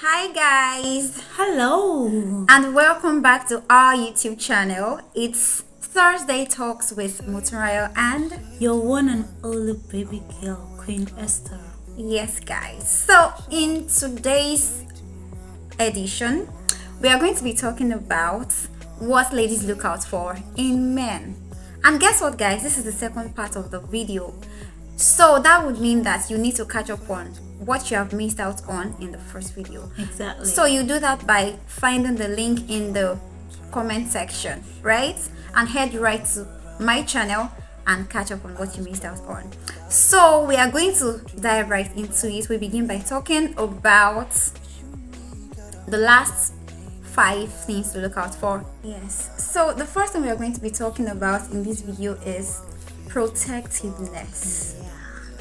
Hi guys Hello. and welcome back to our YouTube channel. It's Thursday Talks with Mutarayo and Your one and only baby girl, Queen Esther. yes guys. So in today's edition, we are going to be talking about what ladies look out for in men. And guess what guys, this is the second part of the video. So that would mean that you need to catch up on what you have missed out on in the first video. Exactly. So you do that by finding the link in the comment section, right? And head right to my channel and catch up on what you missed out on. So we are going to dive right into it. We begin by talking about the last five things to look out for. Yes. So the first thing we are going to be talking about in this video is protectiveness.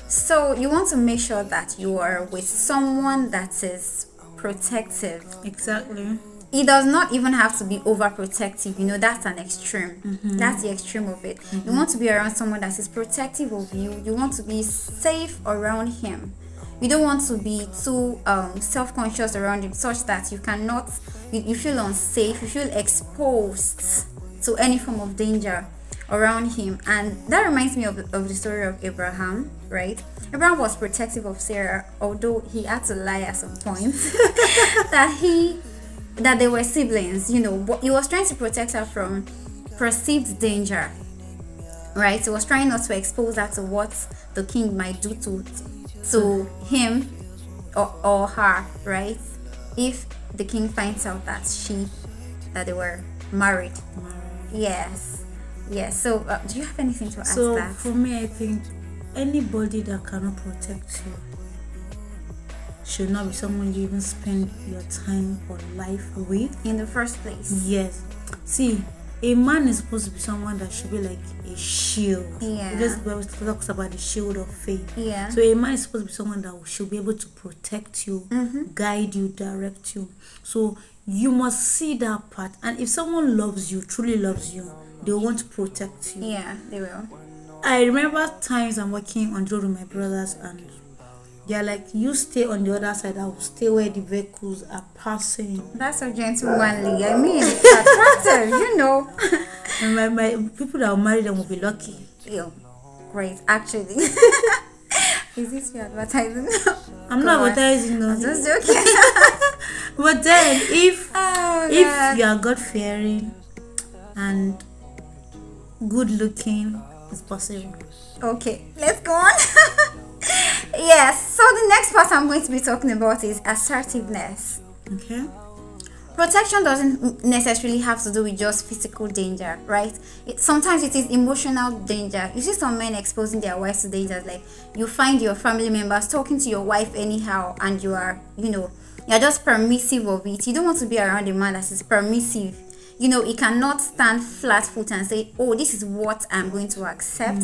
So you want to make sure that you are with someone that is protective. exactly. It does not even have to be overprotective. You know, that's an extreme. That's the extreme of it. You want to be around someone that is protective of you. You want to be safe around him. You don't want to be too um, self-conscious around him, such that you cannot. You, you feel unsafe. You feel exposed to any form of danger around him. And that reminds me of, of the story of abraham right? Abraham was protective of sarah although he had to lie at some point that he that they were siblings you know. But he was trying to protect her from perceived danger right? He was trying not to expose her to what the king might do to to him or, or her right? If the king finds out that she that they were married. Yes yes so uh, do you have anything to add So that for me, I think anybody that cannot protect you should not be someone you even spend your time or life with. in the first place Yes. See, a man is supposed to be someone that should be like a shield. Yeah. Just Bible talks about the shield of faith. Yeah. So a man is supposed to be someone that should be able to protect you, Mm-hmm. guide you, direct you. So you must see that part. And if someone loves you, truly loves you, they want to protect you. yeah they will I remember times I'm working on the road with my brothers and they're like, you stay on the other side, I will stay where the vehicles are passing. that's a gentlemanly i mean attractive you know And my, my people that are married them will be lucky. yeah great actually is this your advertising I'm Go not on. advertising no. I'm just joking But then if oh, if you are God fearing and good looking, it's possible. Okay, let's go on. yes, so the next part I'm going to be talking about is assertiveness. Okay? Protection doesn't necessarily have to do with just physical danger, right? It, sometimes it is emotional danger. You see some men exposing their wives to dangers, like you find your family members talking to your wife anyhow, and you are, you know, you're just permissive of it. You don't want to be around a man that is permissive. You know, he cannot stand flat foot and say, "Oh, this is what I'm going to accept."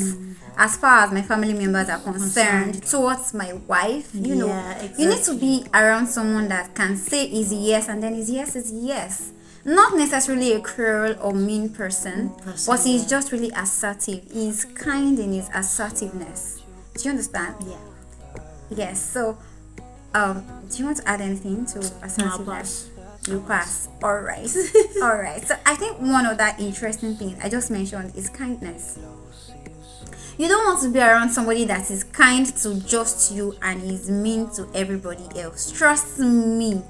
As far as my family members are concerned, towards my wife, you know, Yeah, you need to be around someone that can say is yes and then his yes is yes. Not necessarily a cruel or mean person, Person, but he's just really assertive. He's kind in his assertiveness. Do you understand? Yeah. Yes. So, um, do you want to add anything to assertiveness? Pass. All right. All right. So I think one other interesting thing I just mentioned is kindness. You don't want to be around somebody that is kind to just you and is mean to everybody else. Trust me.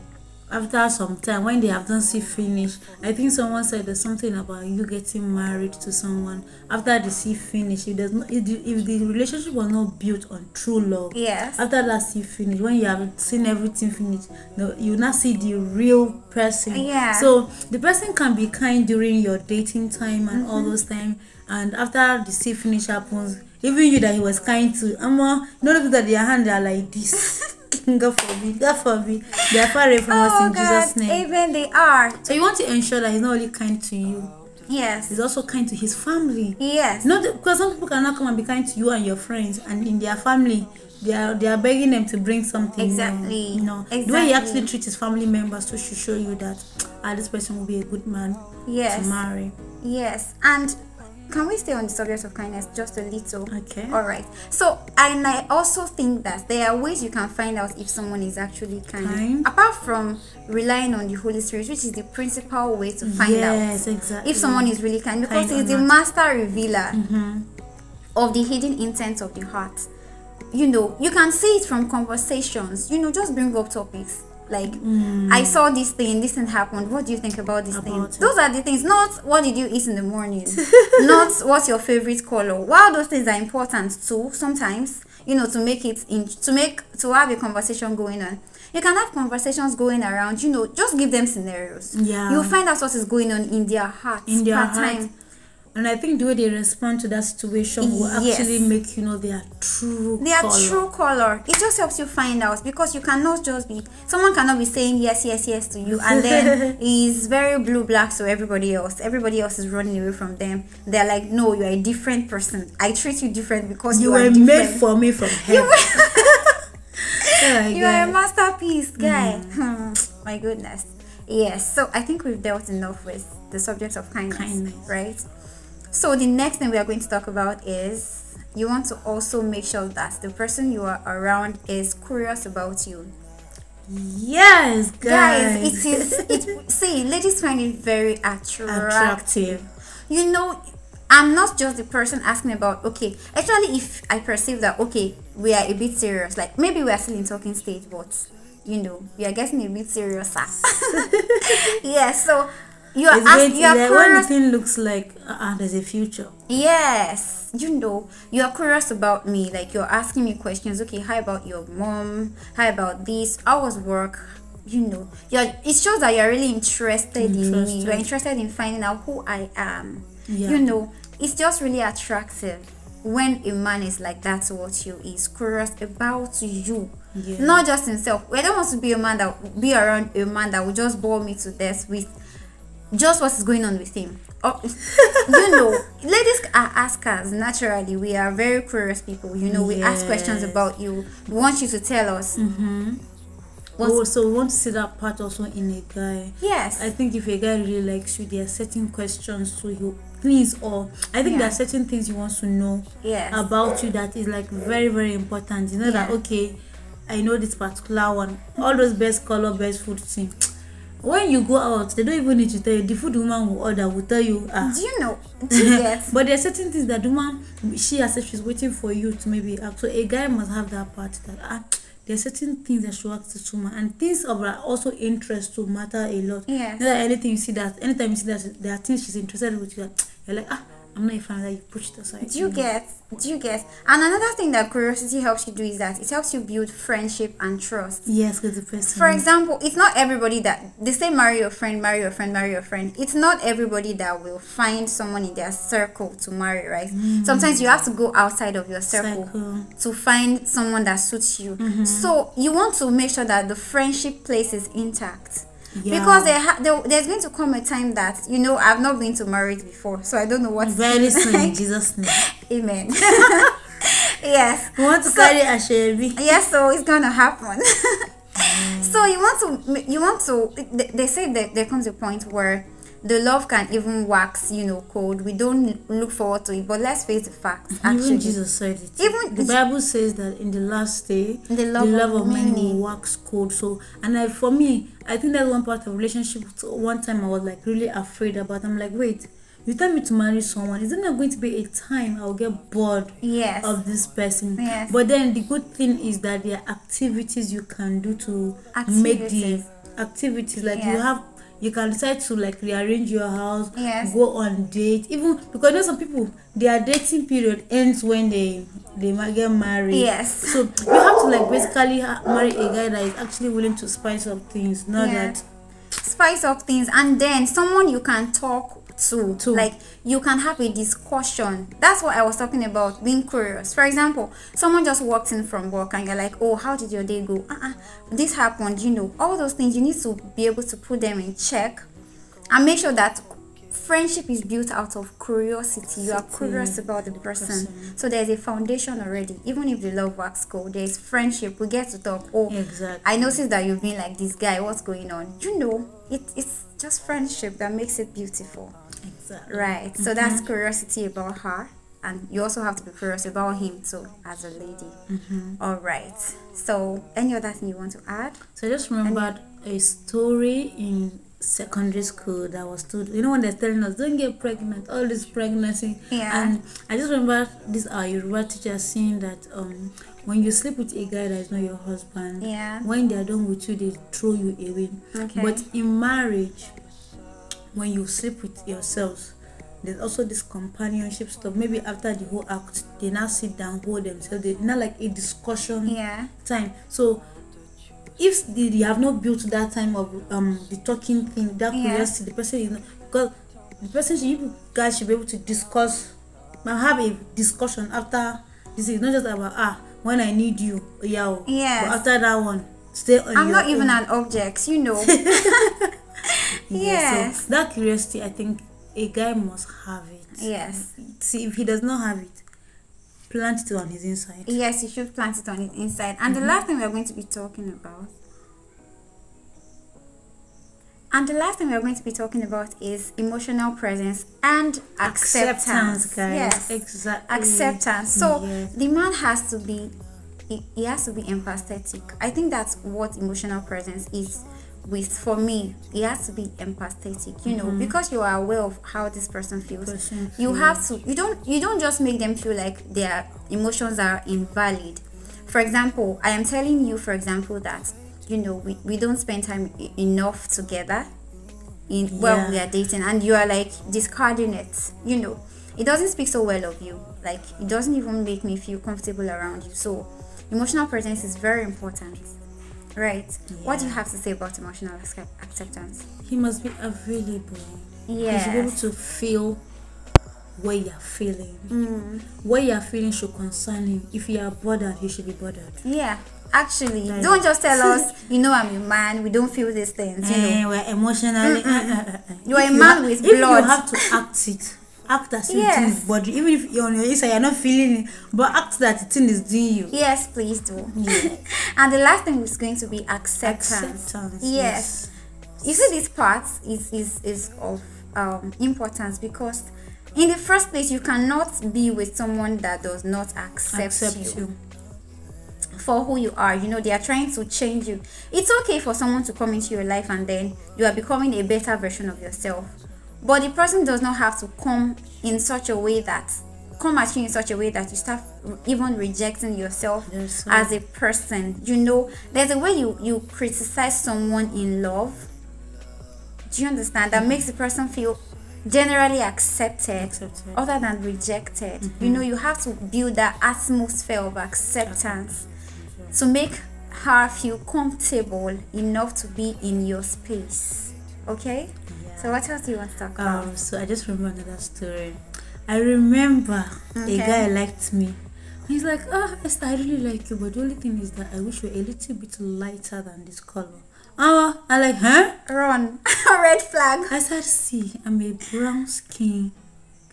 After some time, when they have done see finish, I think someone said there's something about you getting married to someone. After the see finish, if there's no, if the, if the relationship was not built on true love, Yes. after that see finish when you have seen everything finish no, you now see the real person Yeah. so the person can be kind during your dating time and Mm-hmm. all those time and after the see finish happens even you that he was kind to ama you know the people that their hand are like this god forbid god forbid they are far away from us Oh in jesus God, name even they are. so you want to ensure that he's not only kind to you Yes. he's also kind to his family Yes. not because some people cannot come and be kind to you and your friends, and in their family, they are they are begging them to bring something. Exactly. No, no. the way he actually treats his family members to should show you that ah, this person will be a good man Yes. to marry. Yes, and can we stay on the subject of kindness just a little? Okay. All right. So, and I also think that there are ways you can find out if someone is actually kind. Kind. Apart from relying on the Holy Spirit, which is the principal way to find yes, out exactly. if someone is really kind, because Kind he's the master revealer mm-hmm. of the hidden intents of the heart. You know, you can see it from conversations. You know, just bring up topics. Like, hmm. I saw this thing, this thing happened. What do you think about this thing? It. Those are the things, not what did you eat in the morning, not what's your favorite color. While those things are important too, sometimes, you know, to make it in to make to have a conversation going on. You can have conversations going around, you know, just give them scenarios. Yeah. You'll find out what is going on in their hearts in their per heart. time. And I think the way they respond to that situation will Yes. actually make you know their true their color. true color it just helps you find out because you cannot just be someone cannot be saying yes yes yes to you and then is very blue black to everybody else everybody else is running away from them they're like no you're a different person i treat you different because you, You are were different made for me from heaven. Oh you are a masterpiece guy Mm. My goodness yes so i think we've dealt enough with the subject of kindness, Kindness. right so the next thing we are going to talk about is you want to also make sure that the person you are around is curious about you Yes, guys guys. it is it see ladies find it very attractive attractive. you know i'm not just the person asking about okay actually if i perceive that okay we are a bit serious like maybe we are still in talking stage but you know we are getting a bit serious yeah so you are ask, you are like when the thing looks like uh, there's a future. Yes, you know, you're curious about me. Like you're asking me questions. Okay, how about your mom? How about this? How was work? You know, you're. It shows that you're really interested, in me. You're interested in finding out who I am. Yeah. You know, it's just really attractive when a man is like that towards you. Is curious about you. Yeah. Not just himself. We don't want to be a man that be around a man that will just bore me to death with just what is going on with him. Oh, you know, ladies are askers naturally. We are very curious people. You know, we ask questions about you. We want you to tell us. Mm-hmm. Oh, so we want to see that part also in a guy. yes, I think if a guy really likes you, there are certain questions to you. Please, or I think there are certain things he wants to know yes, about you that is like very, very important. You know that okay, I know this particular one. All those best color, best food thing. When you go out, they don't even need to tell you. The food woman will order will tell you. Ah, Do you know? Do you get? but there are certain things that the woman she herself she's waiting for you to maybe ask. So a guy must have that part that ah there are certain things that should ask this woman and things of her also interest to matter a lot. Yes. Not that anything you see that anytime you see that there are things she's interested with you that you're like ah I'm not a fan that you push it aside. Do you mm. get? Do you get? And another thing that curiosity helps you do is that it helps you build friendship and trust. Yes, with the person. For example, it's not everybody that they say marry your friend, marry your friend, marry your friend. It's not everybody that will find someone in their circle to marry, right? Mm. Sometimes you have to go outside of your circle Circle. to find someone that suits you. Mm-hmm. So you want to make sure that the friendship place is intact. Yeah. Because there, ha- there, there's going to come a time that you know I've not been to marriage before, so I don't know what very soon in. Jesus' name. Amen. yes. We want to So- carry a yes so it's gonna happen mm. so you want to you want to they, they say that there comes a point where the love can even wax you know cold we don't look forward to it but let's face the facts actually Even Jesus said it. Even- the Bible says that in the last day, The love of of many many. will wax cold. So, and I, for me, I think that's one part of relationship. One time I was like really afraid about. I'm like, wait, you tell me to marry someone. Is there not going to be a time I'll get bored yes of this person? Yes. But then the good thing is that there are activities you can do to make the activities like you have. You can decide to like rearrange your house, Yes. go on date, even because you know some people their dating period ends when they they might get married. Yes. So you have to like basically marry a guy that is actually willing to spice up things, not Yeah. that spice up things and then someone you can talk to, To. like you can have a discussion. That's what i was talking about being curious. For example someone just walked in from work and you're like oh how did your day go? Uh-uh, this happened you know. All those things you need to be able to put them in check and make sure that friendship is built out of curiosity. You are curious about the person. So there's a foundation already. Even if the love works go, there's friendship. We get to talk. Oh, Exactly. I noticed that you've been like this guy. What's going on? You know, it, it's just friendship that makes it beautiful. Exactly. Right. So that's mm-hmm. curiosity about her. And you also have to be curious about him too, as a lady. Mm-hmm. All right. So, any other thing you want to add? So I just remembered a story in secondary school that was told. You know when they're telling us don't get pregnant, all this pregnancy. Yeah. And I just remember this our Yoruba teacher saying that um when you sleep with a guy that is not your husband, Yeah. when they are done with you, they throw you away. Okay. But in marriage, when you sleep with yourselves, there's also this companionship stuff. Maybe after the whole act, they now sit down, hold themselves. They not like a discussion Yeah. time. So if the, you have not built that time of um the talking thing, that Yeah. curiosity, the person is not because the person should you guys should be able to discuss have a discussion after this is not just about ah when I need you, yeah. oh. Yes. But after that one, stay on I'm not even own. an object, you know. Yeah, yes. So that curiosity, I think a guy must have it. Yes. See, if he does not have it, plant it on his inside. Yes, you should plant it on his inside. And Mm-hmm. the last thing we're going to be talking about. And the last thing we're going to be talking about is emotional presence and acceptance. Acceptance, guys. Yes. Exactly. Acceptance. So Yes. the man has to be he, he has to be empathetic. I think that's what emotional presence is with for me. it has to be empathetic, you know, because you are aware of how this person feels. Mm-hmm. Person you have to you don't you don't just make them feel like their emotions are invalid. For example, I am telling you for example that you know we, we don't spend time enough together in well Yeah. we are dating and you are like discarding it you know it doesn't speak so well of you like it doesn't even make me feel comfortable around you so emotional presence is very important right what do you have to say about emotional acceptance He must be available. He should be able to feel what you're feeling. Mm. What you're feeling should concern him. If you are bothered, he should be bothered. yeah actually Like- don't just tell us you know i'm a man we don't feel these things you know Eh, we're emotionally. You are a man with if blood. you have to act it, act as if Yes. is body. Even if you're on your inside, you're not feeling it, but act that the thing is doing you. yes please do Yeah. and the last thing is going to be acceptance, Acceptance. yes you see this part is is is of um, importance because in the first place you cannot be with someone that does not accept, Accept you, you. for who you are you know they are trying to change you it's okay for someone to come into your life and then you are becoming a better version of yourself but the person does not have to come in such a way that come at you in such a way that you start even rejecting yourself Yes, as a person. You know there's a way you you criticize someone in love. Do you understand? That makes the person feel generally accepted, Accepted. other than rejected. You mm-hmm. know you have to build that atmosphere of acceptance to make her feel comfortable enough to be in your space. Okay mm-hmm. So what else do you want to talk about Um, so I just remember another story. I remember Okay. a guy liked me. He's like, oh, Esther, I really like you, but the only thing is that I wish you were a little bit lighter than this color. Oh, I like, huh? run red flag I said, see, I'm a brown skin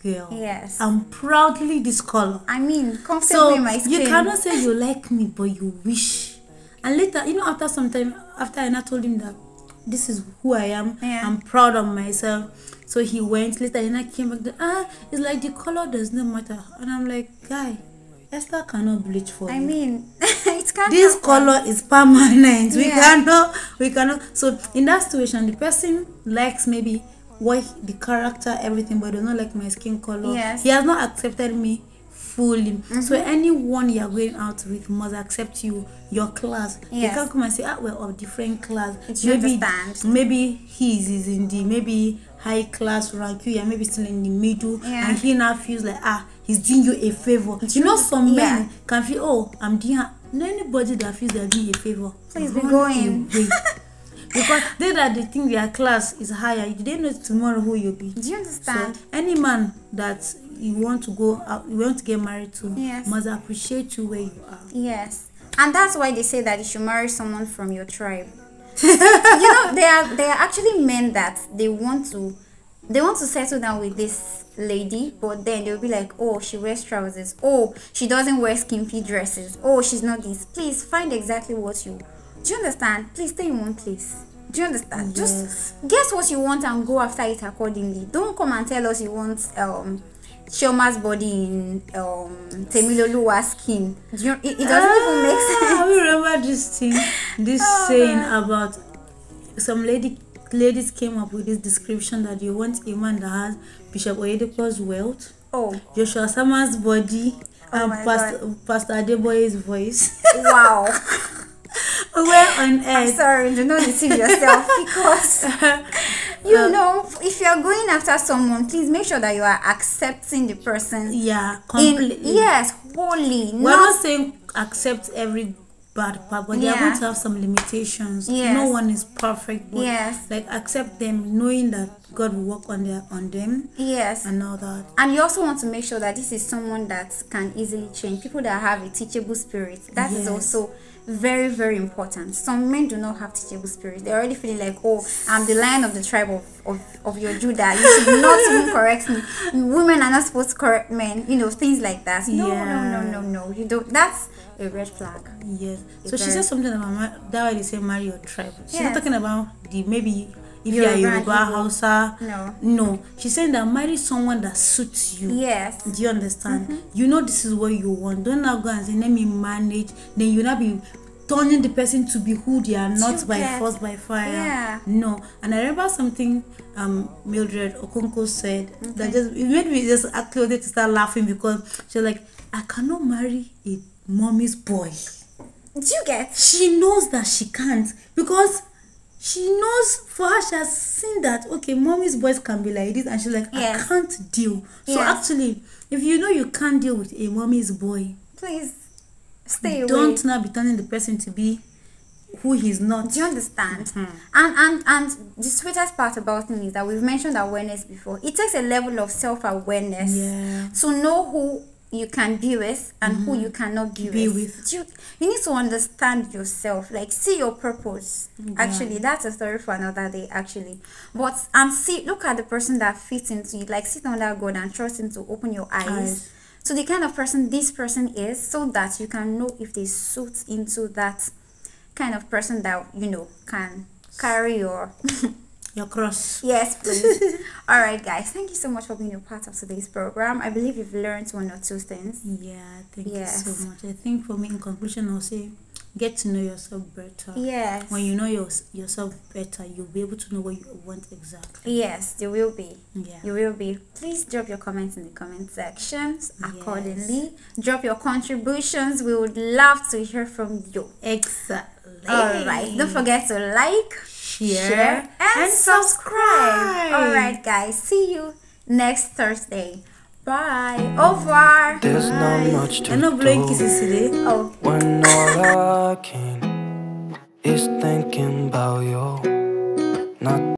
girl. yes I'm proudly this color. i mean comfortable So in my skin you cannot say you like me, but you wish. And later, you know, after some time, after I told him that this is who I am, Yeah. I'm proud of myself. So he went later, and I came back. Ah, it's like the color does not matter, and I'm like, guy, Esther cannot bleach for i you. mean it can't this happen. color is permanent. We cannot, we cannot. So in that situation, the person likes maybe what the character, everything, but does not like my skin color. Yes. He has not accepted me fully. So Mm-hmm. anyone you are going out with must accept you, your class. Yes. They can't come and say, ah, we're of different class. It's you maybe, understand. maybe his is in the maybe high class rank, you are maybe still in the middle, Yeah. and he now feels like ah, he's doing you a favor. You know, some Yeah. men can feel, oh, I'm doing. No, anybody that feels they're doing a favor, Please be run going. because they that they think their class is higher, they know tomorrow who you'll be. do you So understand any man that you want to go out, you want to get married to, Yes. must appreciate you where you are. Yes, and that's why they say that you should marry someone from your tribe. you know, there are there are actually men that they want to they want to settle down with this lady, but then they'll be like, oh, she wears trousers. Oh, she doesn't wear skimpy dresses. Oh, she's not this. Please find exactly what you. Do you understand? Please stay in one place. Do you understand? Yes. Just guess what you want and go after it accordingly. Don't come and tell us you want um Shioma's body in um Temiloluwa's skin. Do you, it, it doesn't even make Ah, sense. I remember this thing, this Oh, saying man. about some lady ladies came up with this description that you want a man that has Bishop Oyedepo's wealth, Oh Joshua Sama's body, Oh and Pastor, Pastor Adeboye's voice. wow. Where on earth? I'm sorry, do not deceive yourself because you um, know if you're going after someone, please make sure that you are accepting the person Yeah, in completely. yes, wholly. We're not not saying accept every bad part, but they are going to have some limitations. Yes. No one is perfect, but Yes. like accept them, knowing that God will work on their on them yes. and all that. And you also want to make sure that this is someone that can easily change. People that have a teachable spirit. That is Yes. also very, very important. Some men do not have teachable spirit. They're already feeling like, oh, I'm the lion of the tribe of, of, of your Judah. You should not even correct me. Women are not supposed to correct men. You know, things like that. No, no, no, no, no. You don't. That's a red flag. Yes. It's So she said something about that why they say marry your tribe. She's not talking about the maybe if Yoruba you are Yoruba. Hausa. No. No. She's saying that marry someone that suits you. Yes. Do you understand? Mm-hmm. You know this is what you want. Don't now go and say let me manage. Then you not be turning the person to be who they are not You by force by fire. Yeah. No. And I remember something um Mildred Okonko said that just it made me just actually to start laughing because she was like, I cannot marry a mommy's boy. Do you get? She knows that she can't because she knows for her she has seen that okay mommy's boys can be like this and she's like Yes. i can't deal so Yes. actually if you know you can't deal with a mommy's boy Please stay away. don't now be turning the person to be who he's not Do you understand? Mm-hmm. And and and the sweetest part about me is that we've mentioned awareness before. It takes a level of self awareness Yeah. to know who you can be with and who you cannot be, Mm-hmm. Be with. with. You, you need to understand yourself, like see your purpose. Actually, that's a story for another day. Actually, but and see, look at the person that fits into you. Like sit under God and trust Him to open your eyes. Eyes. To the kind of person this person is, so that you can know if they suit into that kind of person that you know can carry your your cross. Yes please. All right guys. Thank you so much for being a part of today's program. I believe you've learned one or two things. Yeah thank Yes. you so much. I think for me in conclusion i'll say get to know yourself better. Yes. When you know your, yourself better you'll be able to know what you want exactly. Yes you will be. Yeah. You will be. Please drop your comments in the comment sections Yes. accordingly. Drop your contributions. We would love to hear from you. Exactly all right don't forget to like share, and subscribe. All right, guys. See you next Thursday. Bye. Au revoir. There's not much to i'm not do today Oh. when all I can is thinking about you.